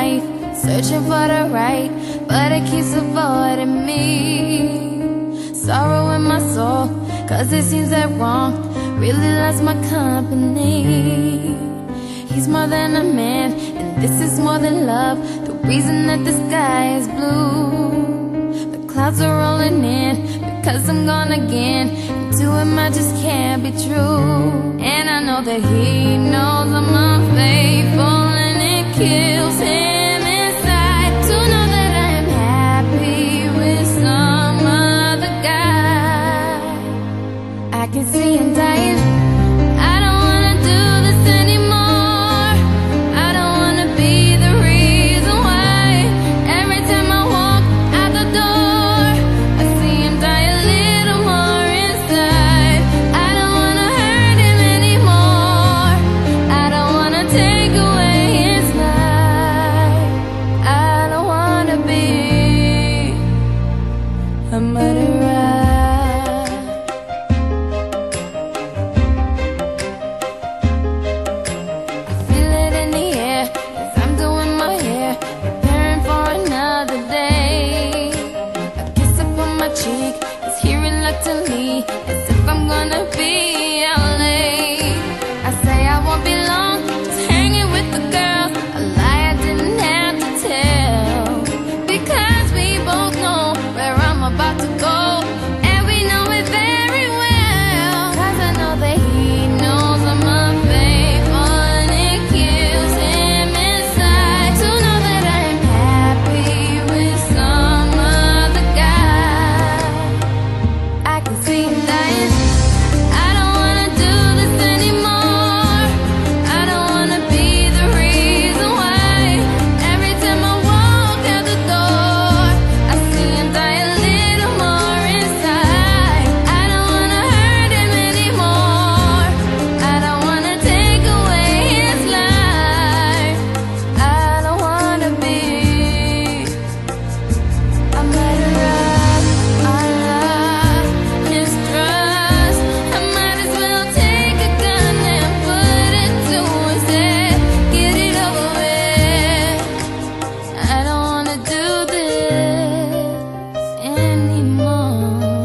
Searching for the right, but it keeps avoiding me. Sorrow in my soul, cause it seems that wrong really loves my company. He's more than a man, and this is more than love. The reason that the sky is blue. The clouds are rolling in because I'm gone again. And to him, I just can't be true. And I know that he knows I'm I feel it in the air as I'm doing my hair, preparing for another day. A kiss upon my cheek is here reluctantly. anymore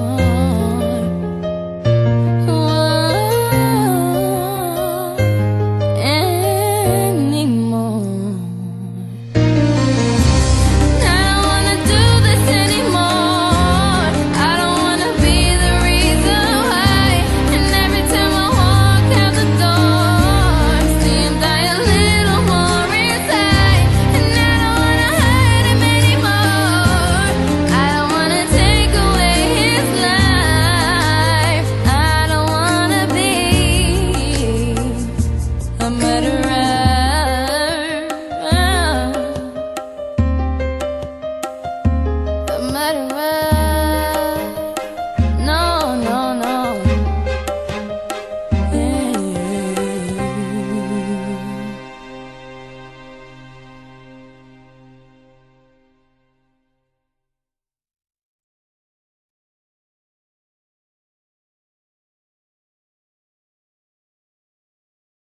Better.